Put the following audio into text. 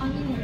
아니네.